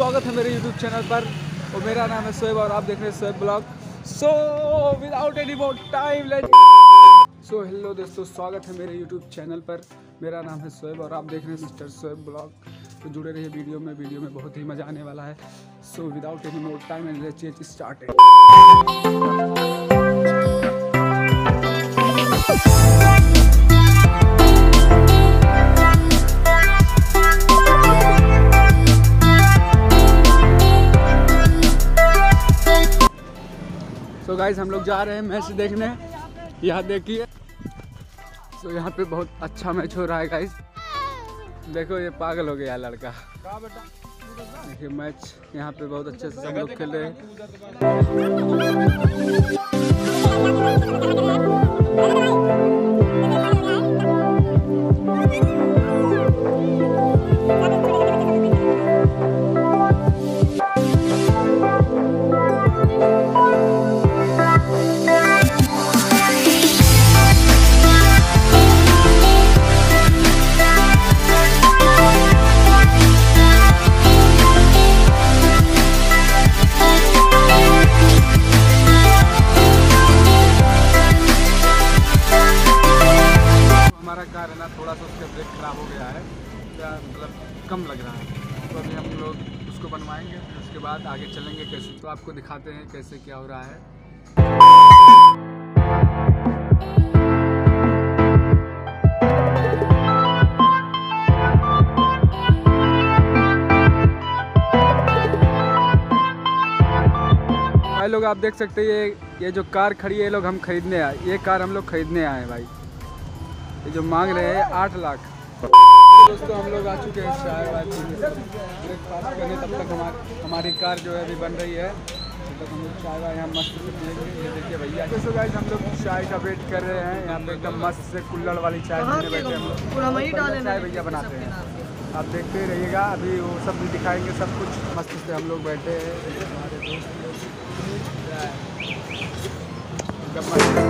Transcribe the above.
स्वागत है मेरे यूट्यूब चैनल पर और मेरा नाम है शोएब और आप देख रहे हैं Shoaib blog. So without any more time let so hello दोस्तों, स्वागत है मेरे यूट्यूब चैनल पर। मेरा नाम है सोएब और आप देख रहे हैं मिस्टर शोएब ब्लॉग। तो जुड़े रहिए वीडियो में वीडियो में बहुत ही मज़ा आने वाला है। So without any more time and let's get so guys हम लोग जा रहे हैं मैच देखने। यहाँ देखिए। सो यहाँ पे बहुत अच्छा मैच हो रहा है गाइज़ देखो, ये पागल हो गया लड़का। देखिए मैच यहाँ पे बहुत अच्छे से सब लोग खेल रहे हैं। खराब हो गया है। क्या मतलब कम लग रहा है? तो अभी हम लोग उसको बनवाएँगे फिर उसके बाद आगे चलेंगे कैसे। तो आपको दिखाते हैं कैसे क्या हो रहा है। भाई लोग, आप देख सकते हैं ये ये जो कार खड़ी है, ये लोग हम खरीदने आए ये कार हम लोग खरीदने आए हैं भाई। ये जो मांग रहे हैं, आठ लाख। दोस्तों हम लोग आ चुके हैं पीने ब्रेकफास्ट करने तब तक हमारी हमारी कार जो है अभी बन रही है। तब तक हम लोग चाय वाय यहाँ मस्त से पियेंगे ये देखिए भैया। गाइस हम लोग चाय का वेट कर रहे हैं। यहाँ पे एकदम मस्त से कुल्लड़ वाली चाय पीने बैठे हम लोग। डाले चाय भैया बनाते हैं। आप देखते रहिएगा अभी वो सब भी दिखाएँगे सब कुछ मस्त से हम लोग बैठे हैं। हमारे दोस्त एकदम